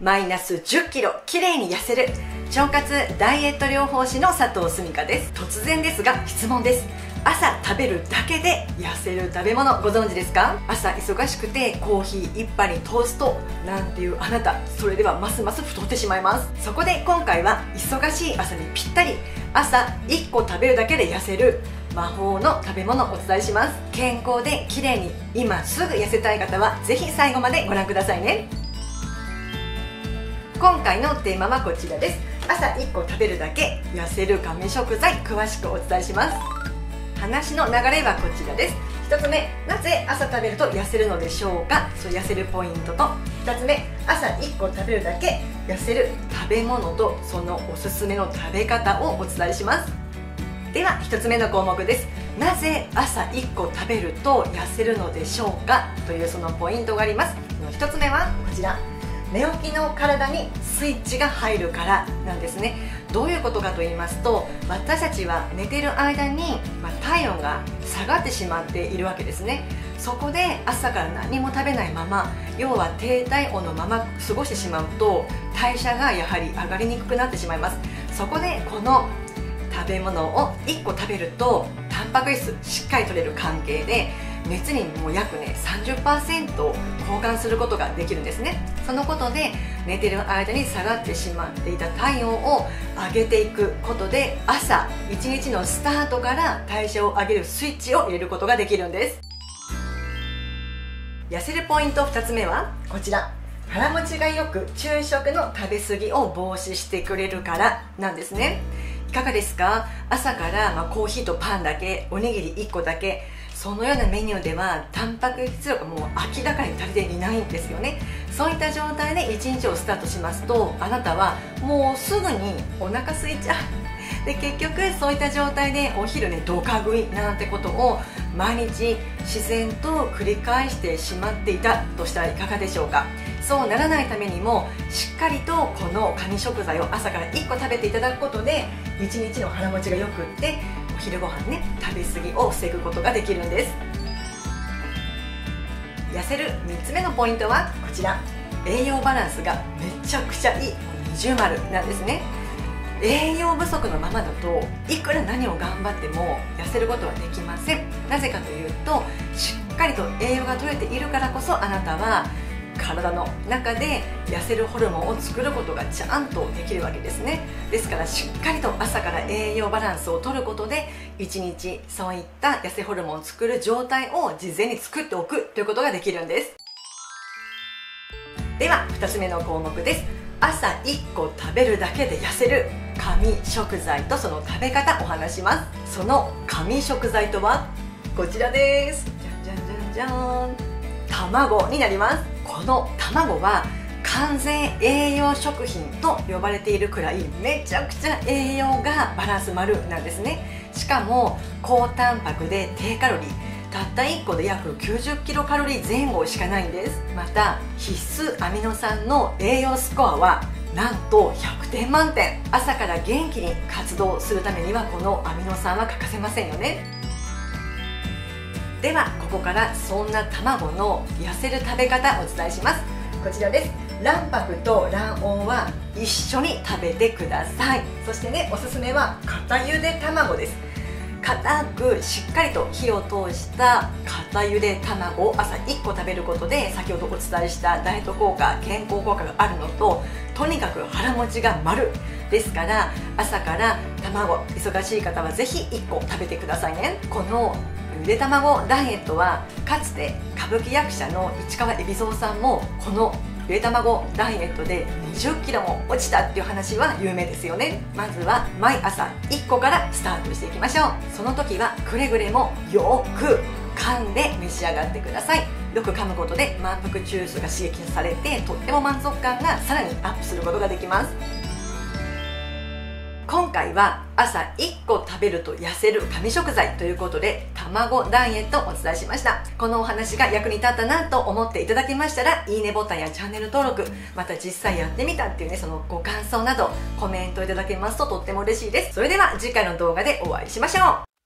マイナス1 0キロ綺麗に痩せる。腸活ダイエット療法士の佐藤澄香です。突然ですが質問です。朝食べるだけで痩せる食べ物ご存知ですか？朝忙しくてコーヒー1杯にトースト。なんていうあなた。それではますます太ってしまいます。そこで今回は忙しい朝にぴったり朝1個食べるだけで痩せる。魔法の食べ物をお伝えします。健康で綺麗に今すぐ痩せたい方はぜひ最後までご覧くださいね。今回のテーマはこちらです。朝1個食べるだけ痩せる神食材詳しくお伝えします。話の流れはこちらです。1つ目なぜ朝食べると痩せるのでしょうか？そう痩せるポイントと。2つ目朝1個食べるだけ痩せる食べ物とそのおすすめの食べ方をお伝えします。では1つ目の項目です。なぜ朝1個食べると痩せるのでしょうか？というそのポイントがあります。1つ目はこちら。寝起きの体にスイッチが入るからなんですね。どういうことかと言いますと私たちは寝てる間に、ま、体温が下がってしまっているわけですね。そこで朝から何も食べないまま要は低体温のまま過ごしてしまうと代謝がやはり上がりにくくなってしまいます。そこでこの食べ物を1個食べるとタンパク質しっかり取れる関係で熱にもう約ね30%交換することができるんですね。そのことで寝てる間に下がってしまっていた体温を上げていくことで朝一日のスタートから代謝を上げるスイッチを入れることができるんです。痩せるポイント2つ目はこちら。腹持ちがよく昼食の食べ過ぎを防止してくれるからなんですね。いかがですか？朝から、ま、コーヒーとパンだけおにぎり1個だけそのようなメニューではタンパク質量がもう明らかに足りていないんですよね。そういった状態で1日をスタートしますとあなたはもうすぐにお腹空いちゃう。で結局そういった状態でお昼ねドカ食いなんてことを毎日自然と繰り返してしまっていたとしたらいかがでしょうか？そうならないためにもしっかりとこの神食材を朝から1個食べていただくことで1日の腹持ちがよくってお昼ご飯ね食べ過ぎを防ぐことができるんです。痩せる3つ目のポイントはこちら。栄養バランスがめちゃくちゃいい二重丸なんですね。栄養不足のままだといくら何を頑張っても痩せることはできません。なぜかというとしっかりと栄養が取れているからこそあなたは体の中で痩せるホルモンを作ることがちゃんとできるわけですね。ですからしっかりと朝から栄養バランスをとることで1日そういった痩せホルモンを作る状態を事前に作っておくということができるんです。では2つ目の項目です。朝1個食べるだけで痩せる神食材とその食べ方お話します。その神食材とはこちらです。じゃんじゃんじゃんじゃん。卵になります。この卵は完全栄養食品と呼ばれているくらいめちゃくちゃ栄養がバランス丸なんですね。しかも高タンパクで低カロリー。たった1個で約90キロカロリー前後しかないんです。また必須アミノ酸の栄養スコアはなんと100点満点。朝から元気に活動するためにはこのアミノ酸は欠かせませんよね。ではここからそんな卵の痩せる食べ方お伝えします。こちらです。卵白と卵黄は一緒に食べてください。そしてねおすすめは固ゆで卵です。固くしっかりと火を通した固ゆで卵を朝1個食べることで先ほどお伝えしたダイエット効果健康効果があるのととにかく腹持ちが丸。ですから朝から卵忙しい方はぜひ1個食べてくださいね。このゆで卵ダイエットはかつて歌舞伎役者の市川海老蔵さんもこのゆで卵ダイエットで2 0キロも落ちたっていう話は有名ですよね。まずは毎朝1個からスタートしていきましょう。その時はくれぐれもよく噛んで召し上がってください。よく噛むことで満腹中枢が刺激されてとっても満足感がさらにアップすることができます。今回は朝1個食べると痩せる神食材ということで卵ダイエットをお伝えしました。このお話が役に立ったなと思っていただけましたらいいねボタンやチャンネル登録また実際やってみたっていうねそのご感想などコメントいただけますととっても嬉しいです。それでは次回の動画でお会いしましょう。